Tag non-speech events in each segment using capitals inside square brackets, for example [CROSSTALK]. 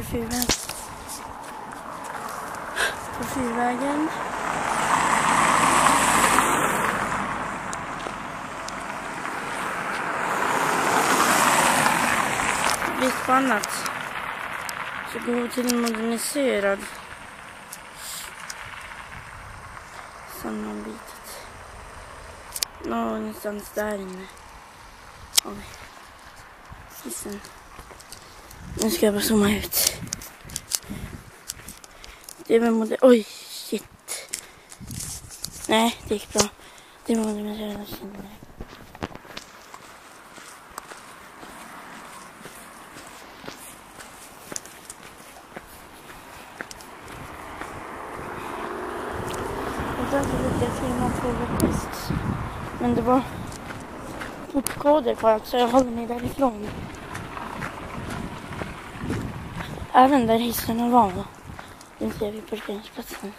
På fyrvägen. På fyrvägen. Visst på annat. Så går vi till en moderniserad sammanbitet. Någonstans där inne har vi hissen. Nu ska jag bara zooma ut. Det är modell... Oj, shit. Nej, det gick bra. Det är med röda kinder. Jag jag filmade. Men det var uppkoder kvar så jag håller mig därifrån. Även där hissarna var. Den ser vi på parkeringsplatsen.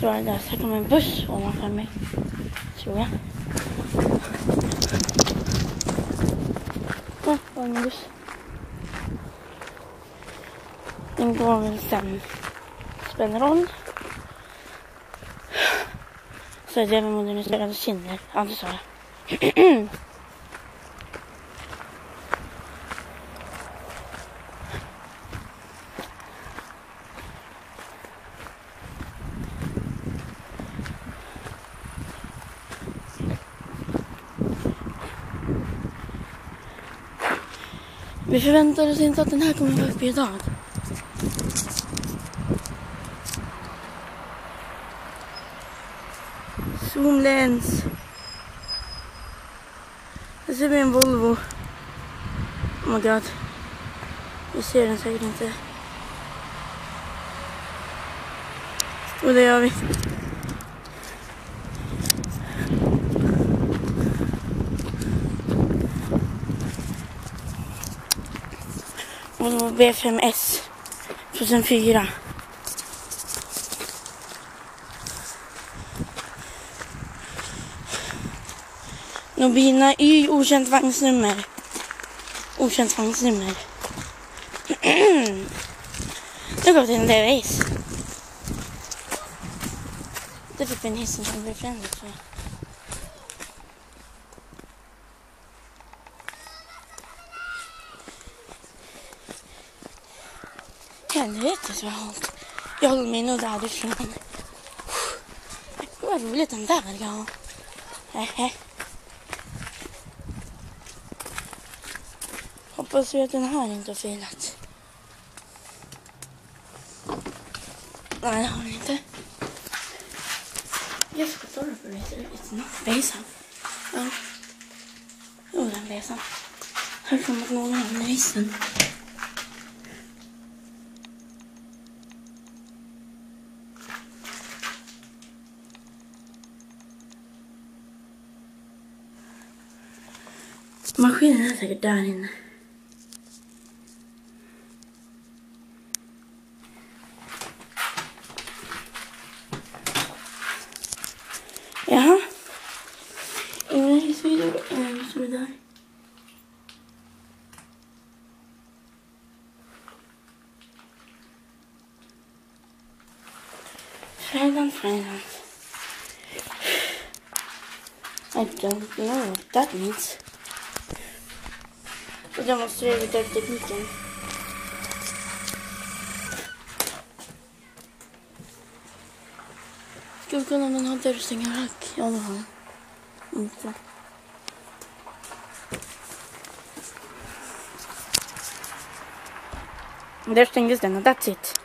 Så var det där. Så kom en buss ovanför mig. Tror jag. Ja, det var en buss. Den går väl sen Spänner om. Så är det med moderniserade kinder. Ja, det sa jag. [CLEARS THROAT] Vi förväntade oss inte att den här kommer vara uppe idag. Zoomlens. Här ser vi en Volvo. Oh my god. Vi ser den säkert inte. Och det gör vi. Volvo B5S 2004. Nobina Y, okänt vagnsnummer. Okänt vagnsnummer. [CLEARS THROAT] Nu går vi till en DVS. Det fick vi typ en hiss som blev förändrad tror jag. Helvete så halt. Jag håller mig nog därifrån. Vad roligt den där verkar ha. Hoppas vi att den här inte har felat. Nej, det har den inte. Yes, photographer it's not Besan. Ja. Jo, den Besan. Här kommer att någon annan hissen. Maskinen är säkert där inne. Jaha. Ingen hissvideo än eh, så där. Fredag, fredag. I don't know what that means. Och jag måste reda ut tekniken. Ska vi kolla om den har dörrstängarhack? Ja, det har den. Inte. Där stängdes den och that's it.